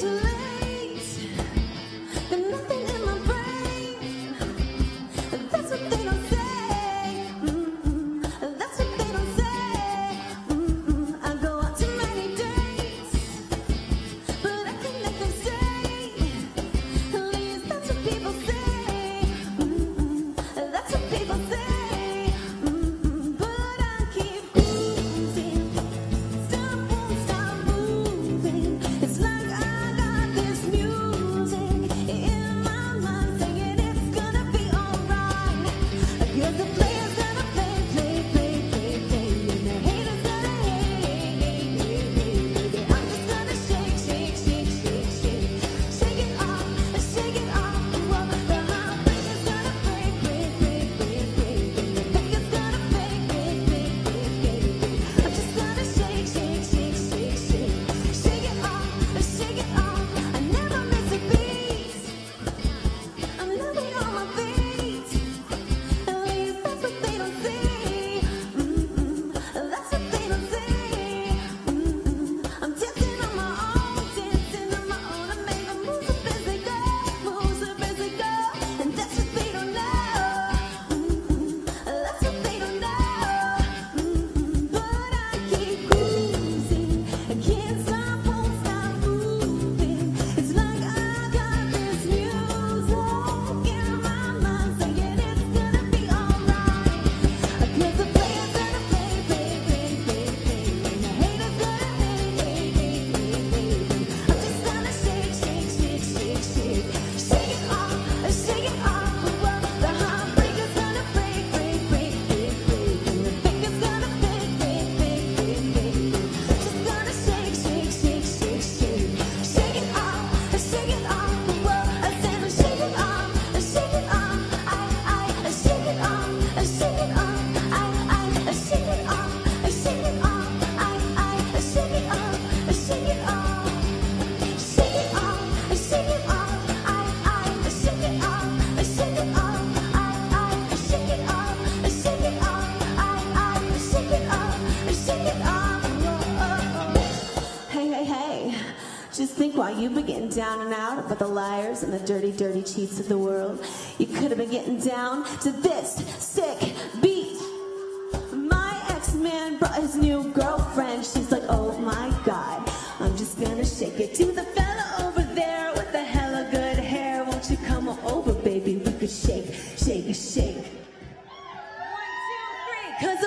to live. Just think while you've been getting down and out about the liars and the dirty, dirty cheats of the world, you could have been getting down to this sick beat. My ex-man brought his new girlfriend. She's like, oh my God, I'm just gonna shake it to the fella over there with the hella good hair. Won't you come over, baby? We could shake, shake, shake. One, two, three. Cause